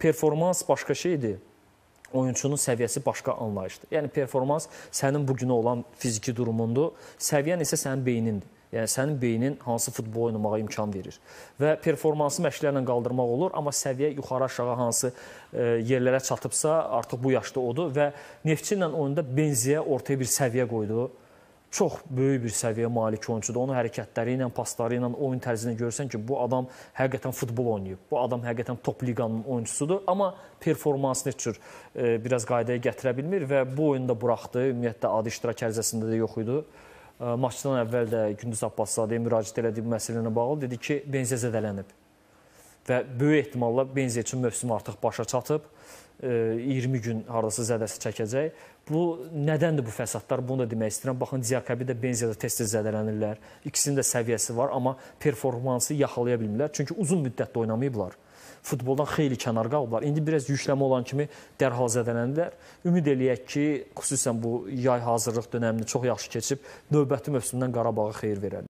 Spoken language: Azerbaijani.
performans başqa şeydir. Oyunçunun səviyyəsi başqa anlayışdır. Yəni performans sənin bu günə olan fiziki durumundur, səviyyən isə sənin beynindir. Yəni sənin beynin hansı futbol oynamağa imkan verir. Və performansı məşqlərlə qaldırmaq olur, amma səviyyə yuxarı-aşağı hansı e, yerlərə çatıbsa, artıq bu yaşda odur və Neftçi ilə oyunda Benziyə ortaya bir səviyyə qoydu çox böyük bir səviyyə malik oyunçudur. Onun hərəkətləri ilə, pasları ilə, oyun tərzinə görsən ki, bu adam həqiqətən futbol oynayıb. Bu adam həqiqətən top liqanın oyunçusudur, amma performansını heç cür e, biraz qaydaya gətirə bilmir və bu oyunda buraxdı. Ümumiyyətlə adi iştirak ərizəsində də yox idi. E, maçdan əvvəl də Gündüz Abbaszadə müraciət elədiyi məsələ ilə bağlı dedi ki, Benzə zədələnib. Və böyük ehtimalla Benzə üçün mövsüm artıq başa çatıb. 20 gün hardasa zədəsi çəkəcək. Bu nədəndir bu fəsadlar? Bunu da demək istəyirəm. Baxın, Diakabi də Benziyada tez-tez zədələnirlər. İkisinin də səviyyəsi var, amma performansı yaxalaya bilmirlər. Çünki uzun müddətdə oynamayıblar. Futboldan xeyli kənar qalıblar. İndi biraz yüklənmə olan kimi dərhal zədələnirlər. Ümid eləyək ki, xüsusən bu yay hazırlıq dönəmini çox yaxşı keçib, növbəti mövsümdən Qarabağa xeyir verər.